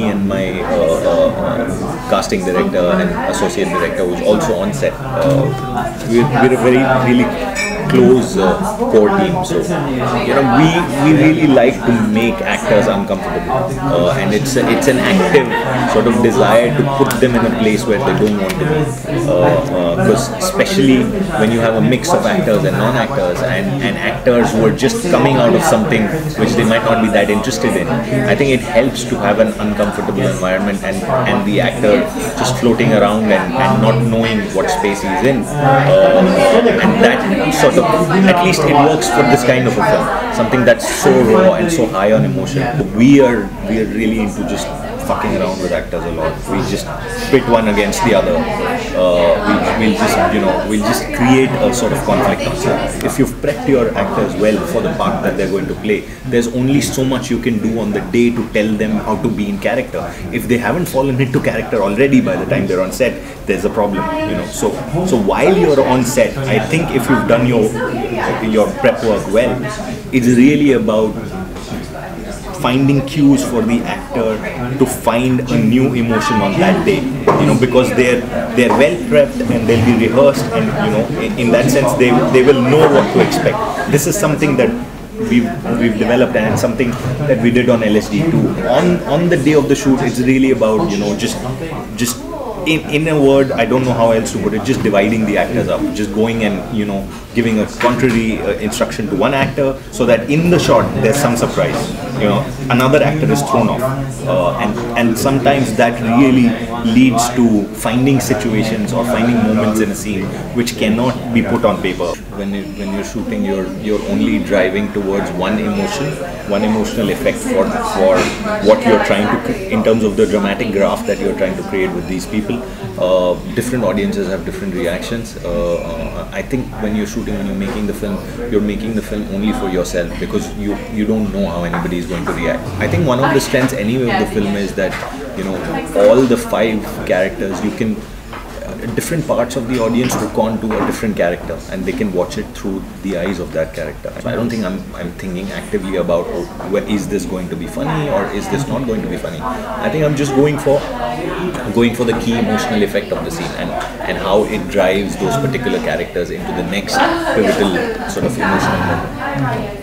and my uh, uh, casting director and associate director, who's also on set, uh, we're, we're a very really close core team. So you know, we we really like to make actors uncomfortable, and it's a, it's an active sort of desire to put them in a place where they don't want to be. Especially when you have a mix of actors and non-actors, and and actors who are just coming out of something which they might not be that interested in, I think it helps to have an uncomfortable environment and and the actor just floating around and, and not knowing what space he's in, uh, and that sort of at least it works for this kind of a film. Something that's so raw and so high on emotion. We are we are really into just fucking around with actors a lot. We just pit one against the other. Uh, we, will just you know we'll just create a sort of conflict. If you've prepped your actors well for the part that they're going to play, there's only so much you can do on the day to tell them how to be in character. If they haven't fallen into character already by the time they're on set, there's a problem. You know. So so while you're on set, I think if you've done your your prep work well, it's really about finding cues for the actor to find a new emotion on that day you know because they're they're well prepped and they'll be rehearsed and you know in, in that sense they they will know what to expect. This is something that we've we've developed and something that we did on LSD too on on the day of the shoot it's really about you know just just in, in a word, I don't know how else to put it, just dividing the actors up, just going and, you know, giving a contrary uh, instruction to one actor so that in the shot there's some surprise. You know, another actor is thrown off. Uh, and, and sometimes that really leads to finding situations or finding moments in a scene which cannot be put on paper. When, you, when you're shooting, you're, you're only driving towards one emotion, one emotional effect for, for what you're trying to, in terms of the dramatic graph that you're trying to create with these people. Uh, different audiences have different reactions. Uh, uh, I think when you're shooting, when you're making the film, you're making the film only for yourself because you you don't know how anybody is going to react. I think one of the strengths anyway of the film is that you know all the five characters you can different parts of the audience hook on to a different character and they can watch it through the eyes of that character. So I don't think I'm, I'm thinking actively about oh, is this going to be funny or is this not going to be funny. I think I'm just going for going for the key emotional effect of the scene and, and how it drives those particular characters into the next pivotal sort of emotional moment.